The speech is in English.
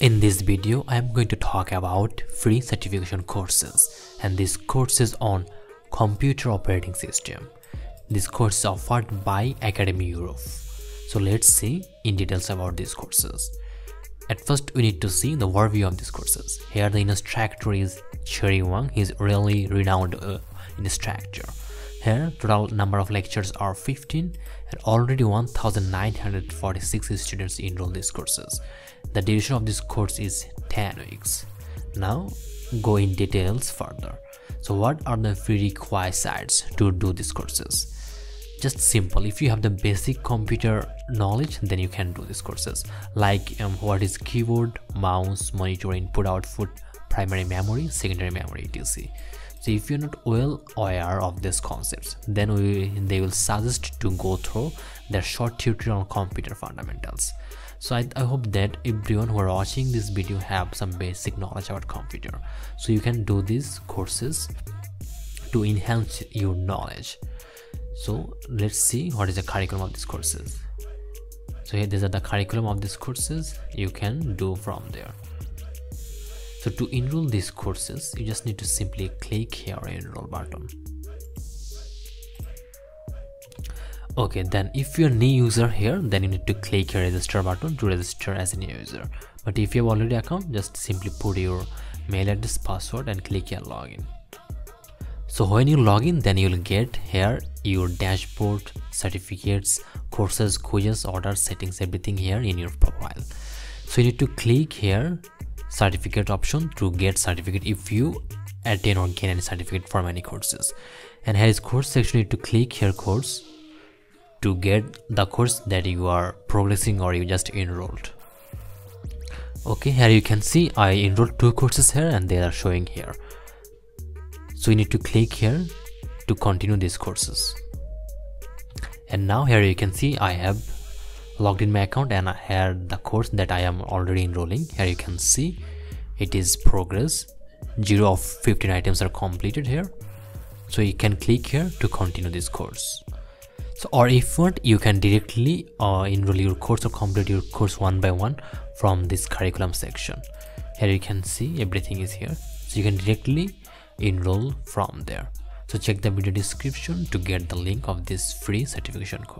In this video, I am going to talk about free certification courses and this course is on computer operating system. This course is offered by Academy Europe. So let's see in details about these courses. At first, we need to see the overview of these courses. Here the instructor is Cherry Wang. He is really renowned uh, instructor. Here, total number of lectures are 15 and already 1946 students enroll these courses. The duration of this course is 10 weeks. Now, go in details further. So what are the prerequisites to do these courses? Just simple, if you have the basic computer knowledge, then you can do these courses. Like um, what is keyboard, mouse, monitor, input, output, primary memory, secondary memory, etc so if you're not well aware of these concepts then we, they will suggest to go through their short tutorial on computer fundamentals. So I, I hope that everyone who are watching this video have some basic knowledge about computer. So you can do these courses to enhance your knowledge. So let's see what is the curriculum of these courses. So here these are the curriculum of these courses. You can do from there so to enroll these courses, you just need to simply click here enroll button. Okay, then if you're a new user here, then you need to click here register button to register as a new user. But if you have already account, just simply put your mail address, password and click here login. So when you log in, then you'll get here your dashboard, certificates, courses, quizzes, orders, settings, everything here in your profile. So you need to click here certificate option to get certificate if you attain or gain any certificate from any courses. And here is course section you need to click here course to get the course that you are progressing or you just enrolled. Okay here you can see i enrolled two courses here and they are showing here. So you need to click here to continue these courses. And now here you can see i have logged in my account and I had the course that I am already enrolling. Here you can see it is progress. 0 of 15 items are completed here. So you can click here to continue this course. So or if not you can directly uh, enroll your course or complete your course one by one from this curriculum section. Here you can see everything is here. So you can directly enroll from there. So check the video description to get the link of this free certification course